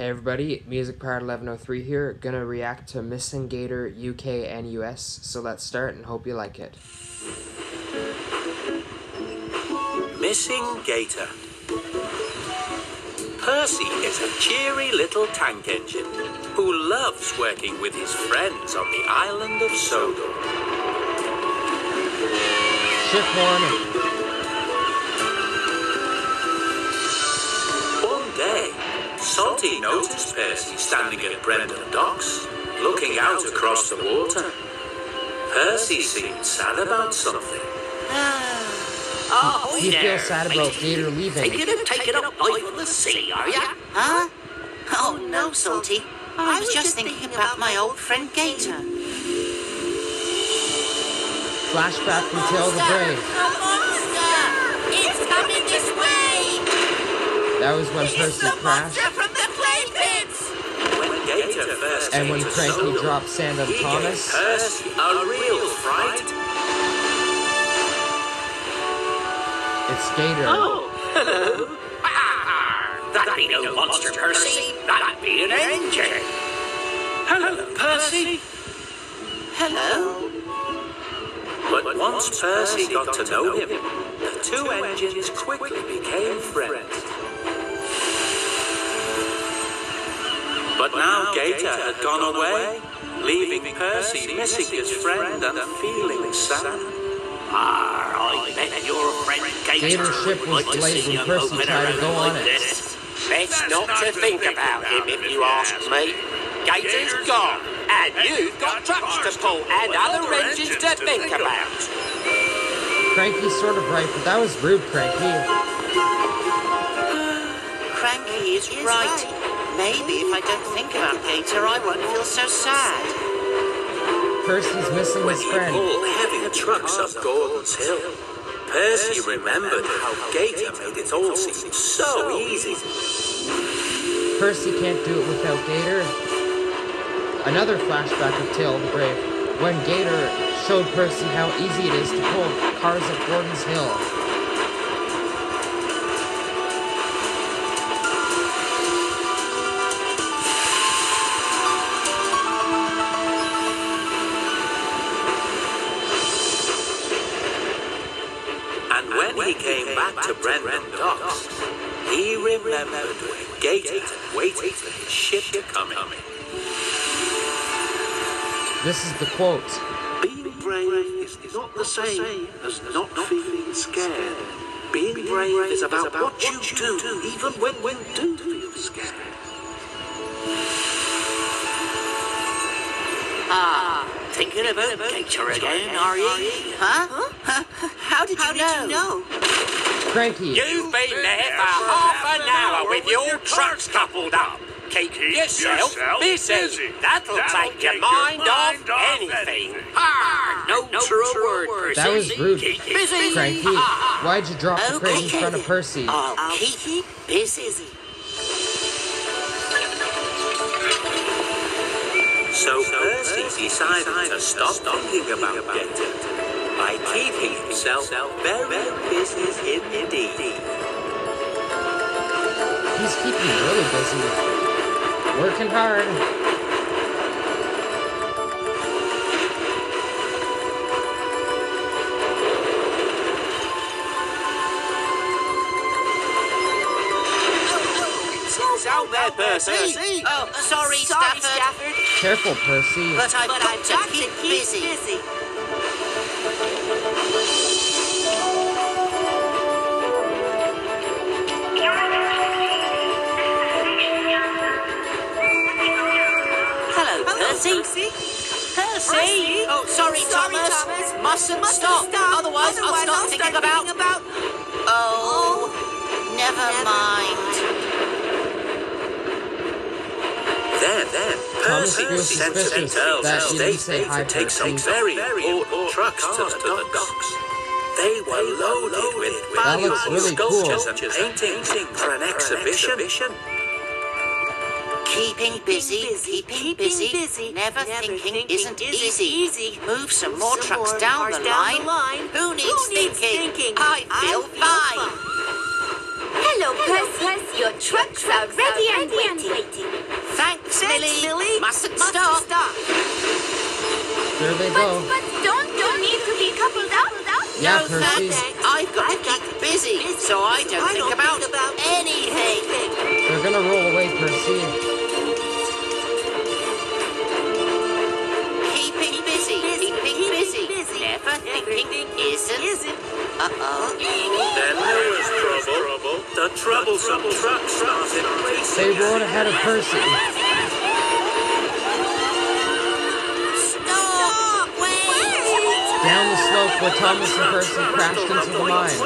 Hey everybody, Music Pirate 1103 here, gonna react to Missing Gator UK and US, so let's start and hope you like it. Missing Gator. Percy is a cheery little tank engine who loves working with his friends on the island of Sodor. Ship warning. One Salty noticed Percy standing at Brendam Docks, looking out across the water. Percy seemed sad about something. Ah. Oh, You there, feel sad about matey. Gator leaving. Taking a taking a life on the sea, are ya? Huh? Oh, no, Salty. I was just thinking about my old friend Gator. Flashback from Tale of the Brave. It's coming this way! That was when Percy crashed, from the! When Gator first and when to Cranky Sodor, dropped sand on Thomas. Percy a real fright. It's Gator. Oh, hello. Ah, that be no monster, Percy. That be an engine. Hello, Percy. Hello? But once Percy got to know him, the two engines quickly became friends. But now Gator had gone away, leaving Percy missing his friend and feeling sad. Ah, I bet your friend Gator Gator's ship was would like to delayed see when him Percy open tried to around go on like it. this. Best not to think about him, if you ask me. Gator's gone, and you've got trucks to pull and other engines to think about. Cranky's sort of right, but that was rude, Cranky. Cranky is right. Maybe if I don't think about Gator, I won't feel so sad. Percy's missing When his he friend. pulled heavy trucks up Gordon's Hill, Percy remembered how Gator made it all seem so easy. Percy can't do it without Gator. Another flashback of Tale of the Brave, when Gator showed Percy how easy it is to pull cars up Gordon's Hill. Remembered when Gator had waited for his ship to come in. This is the quote. Being brave is not the same as not feeling scared. Being brave is about what you do, even when you do feel scared. Ah, thinking about Gator again, are you? Huh? How did you know? Cranky. You've been there for half an hour with your trucks coupled up. Keep yourself busy. That'll take your mind off anything. Ah, no true word, Percy. That was rude. Keep busy. Cranky, why'd you drop the crate in front of Percy? I'll keep busy. So Percy decided to stop thinking about Gator by keeping himself very busy indeed. He's keeping me really busy. Working hard. Out there, Percy. Oh, sorry, Stafford. Careful, Percy. But I've got to keep busy. Hello, Percy. Percy. Oh, oh, sorry, Thomas. Mustn't stop. Otherwise, I'll start thinking about. Oh, never mind. Then, There, Thomas Percy feels sensed suspicious tells that how they say to take some very important trucks to the docks. They were loaded with That valuable sculptures and paintings for an exhibition. Keeping busy, busy keeping, keeping busy, busy, never, never thinking, thinking isn't, isn't easy. easy. Move some more some trucks more down, the, down line. the line. Who needs, Who needs thinking? thinking? I feel, I feel fine. fine. Hello, Percy. Your trucks are ready, and, waiting. waiting. Thanks, Millie. Millie. Mustn't, Mustn't stop. stop. There they go. But, don't, don't need to be coupled up. Yeah, no, Percy. I've got I've to keep busy, busy, so I don't, I think, don't about think about anything. They're gonna roll away, Percy. They rode ahead of Percy. Stop! Wait! Down the slope where Thomas and Percy crashed into the mine.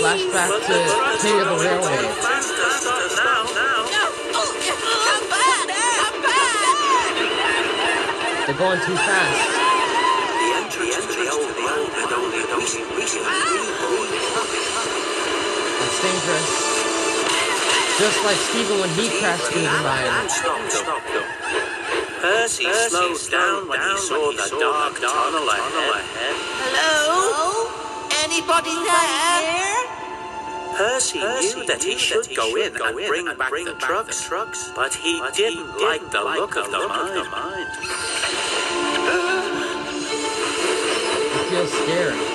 Flashback to King of the Railway. They're going too fast. It's dangerous. Just like Stephen when he crashed through the mine. Stop, stop, stop. Percy, slowed down when he saw the dark tunnel ahead. Hello? Anybody there? Percy, knew that he should go in and bring back the trucks, but he didn't like the look of the mine. He feels scared.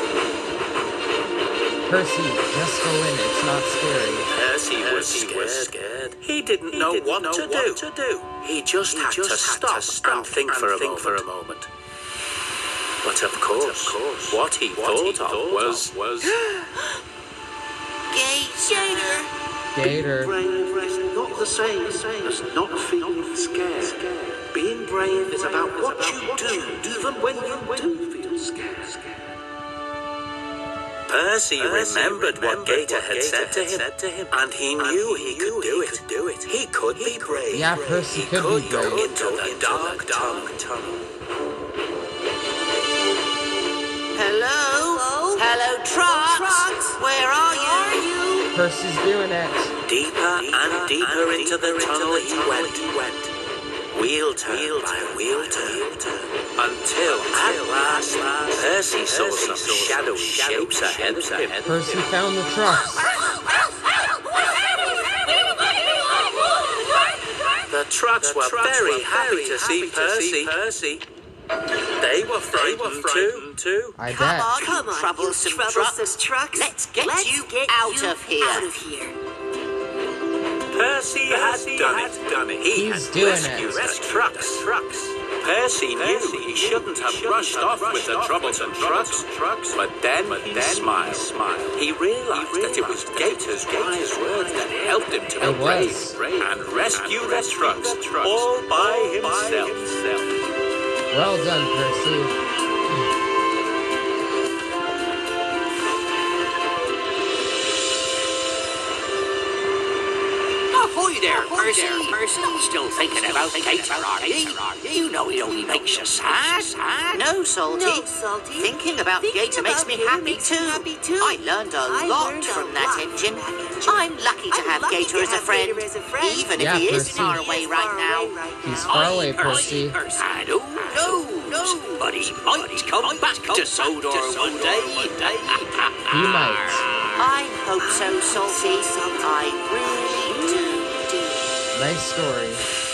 Percy, just go in. It's not scary. Percy was scared. He didn't know what to do. He just had to stop and think for a moment. But of course, what he thought of was was Gator. Gator. Brave is not the same as not feeling scared. Being brave is about what you do, even when you do feel scared. Percy remembered what Gator had said to him, and he knew he could do it. He could be brave. Yeah, Percy He could could be go into the dark, dark tunnel. Hello? Hello, trucks. Where are you? Percy's doing it. Deeper and deeper into the tunnel he went. Wheel turn by wheel turn. Until at last, Percy saw some shadowy shapes ahead of him. Percy found the trucks. The trucks were very happy to see Percy. They were frightened too. too. I Come bet. on, come on, troublesome, trucks. Let's get you get out of here. Percy had done it. Done it. He He's had doing rescued it. the trucks. trucks. Percy knew he shouldn't have rushed off with the troublesome trucks, trucks, but then but he smiled. He realized that it was Gator's wise words that helped him to be brave and rescue the trucks all by himself. Well done, Percy. There, Percy. Percy. Still thinking about Gator, are you? You know he only makes you sad. No, Salty. No, Salty. Thinking about Thinking Gator makes me happy makes too. happy too. I learned a I lot learned a that lot engine. from that engine. I'm lucky to I'm have lucky Gator to as a have friend, Gator as a friend. even Yeah, if he is far away is right far now. away right He's now. far away, Percy. And who knows? But he might come back to Sodor one day. He might. I hope so, Salty. I really do. Nice story.